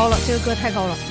高了这个歌太高了。